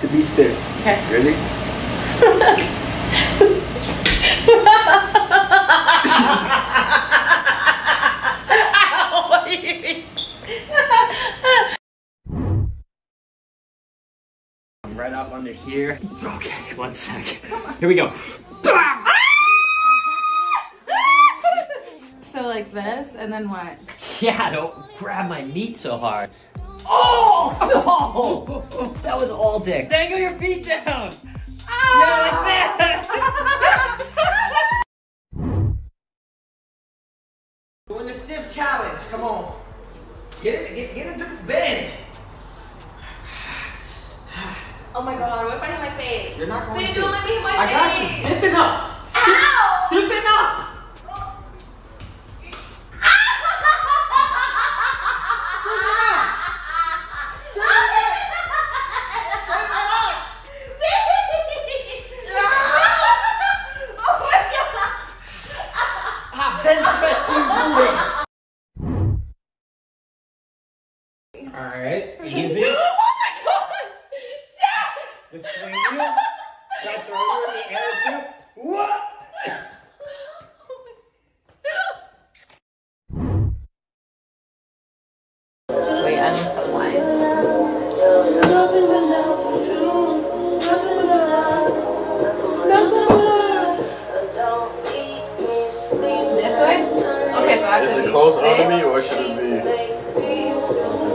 to be still. Okay. Ready? what do? Right up under here. Okay, one sec. Here we go. So like this, and then what? Yeah, don't grab my meat so hard. Oh! No! That was all dick. Dangle your feet down! Yeah, like that! Doing the stiff challenge. Come on. Get it. Get get into bend. Oh my god, what if I hit my face? You're not going Babe, to. don't let me hit my I got you. face. Stiffen up. Ow! Close stiff. under me or should it be?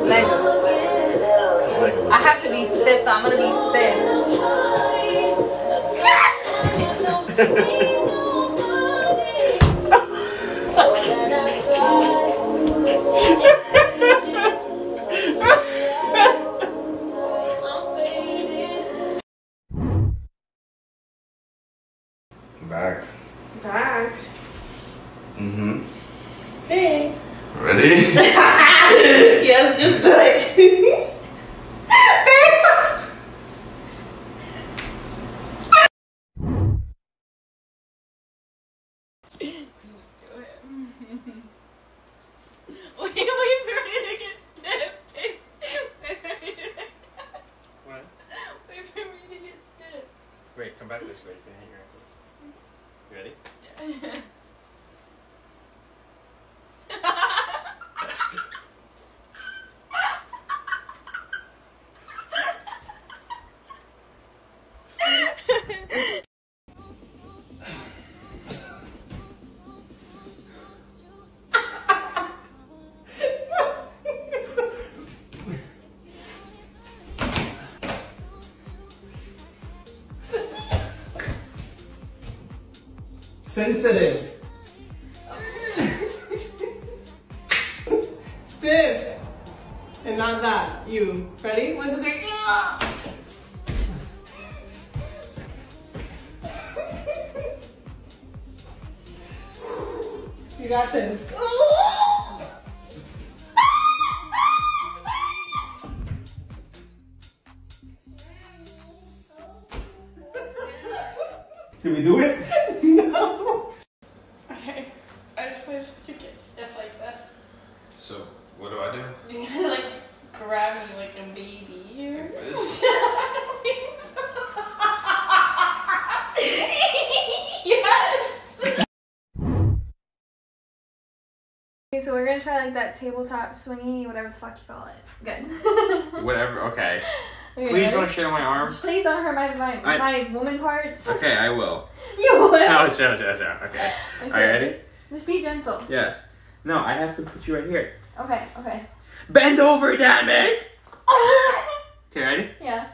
Like, Like, I have to be stiff, so I'm gonna be stiff. Back. Back. Mm-hmm. Okay. Ready? yes, just do it. Wait, wait for me to get stiff. Wait, wait for me to- What? Wait for me to get stiff. Wait, come back this way. You can hang your ankles. You ready? Sensitive. Stiff. And not that. You. Ready? One, two, three. You got this. Can we do it? no. Okay. I just you get stiff like this. So, what do I do? You gotta like grab me like a baby. This? yes. Okay, so we're gonna try like that tabletop swingy, whatever the fuck you call it. Good. Whatever. Okay. Okay, Please ready? don't shit on my arm. Please don't hurt my my, I- my woman parts. Okay, I will. You will. No, chill, chill, chill. Okay. Okay. Are you ready? Just be gentle. Yes. No, I have to put you right here. Okay. Okay. Bend over, damn it! Okay, ready? Yeah.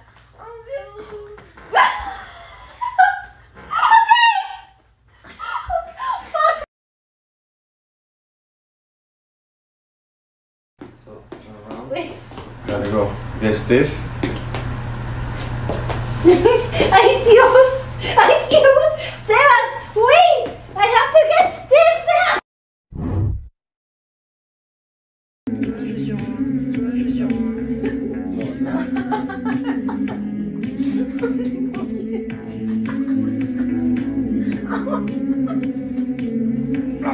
Wait. Gotta go. Get stiff. I feel.